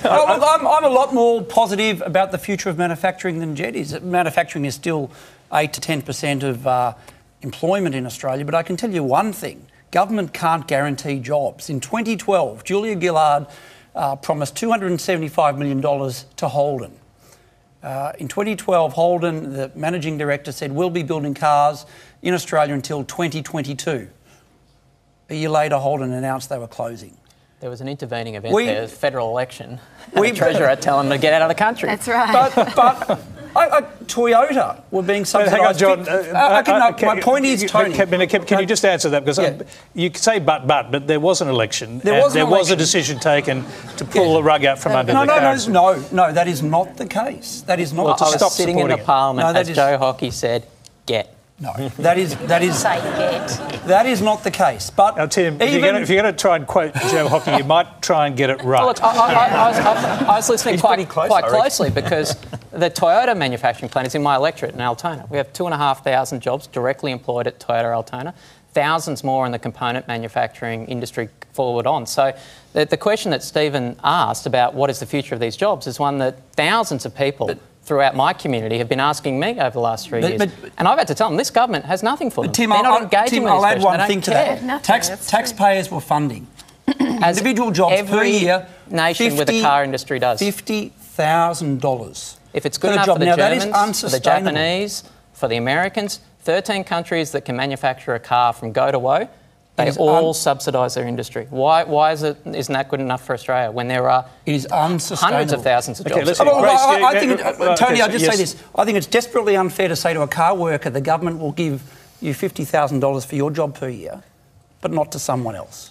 Oh, look, I'm, I'm a lot more positive about the future of manufacturing than Jed is. Manufacturing is still 8 to 10% of uh, employment in Australia, but I can tell you one thing government can't guarantee jobs. In 2012, Julia Gillard uh, promised $275 million to Holden. Uh, in 2012, Holden, the managing director, said we'll be building cars in Australia until 2022. A year later, Holden announced they were closing. There was an intervening event We- there, federal election. And We- the treasurer telling them to get out of the country. That's right. But, but I, I, Toyota were being Hang on, subsidised. John. Uh, uh, okay, no, uh, can- my point is, can- Tony. Can, can, can you just answer that? Because Yeah. you could say but, but, but there was an election. There and was an there was a decision taken to pull the rug out from under no, the no, no, current. no, no, that is not the case. That is not Well, the to I was stop sitting in the it. parliament No, as is- Joe Hockey said, get. No, that is that is Say get. that is not the case. But Now, Tim, if you're, even gonna, if you're going to try and quote Joe Hockey, you might try and get it right. Well, look, I, I, I, I, was, I, I was listening He's quite, close, quite closely because the Toyota manufacturing plant is in my electorate in Altona. We have two and a half thousand jobs directly employed at Toyota Altona, thousands more in the component manufacturing industry forward on. So the, the question that Stephen asked about what is the future of these jobs is one that thousands of people throughout my community have been asking me over the last three But- years. but- and I've had to tell them this government has nothing for them. Tim, They're I'll, not I'll- engaging Tim, with I'll add one They thing to care. that. Nothing, Tax, that's taxpayers were funding As individual jobs per year. nation with the car industry does. Fifty thousand dollars. If it's good per enough job. for the now, Germans, is for the. Japanese, for the Americans, 13 countries that can manufacture a car from go to woe, they is all un- subsidise their industry. Why, why is it, isn't that good enough for Australia when there are It is unsustainable. hundreds of thousands of Okay, jobs? listen, Oh, well, Grace, I, I think, uh, uh, uh, Tony, okay, I'll just yes. say this. I think it's desperately unfair to say to a car worker the government will give you $50,000 for your job per year, but not to someone else.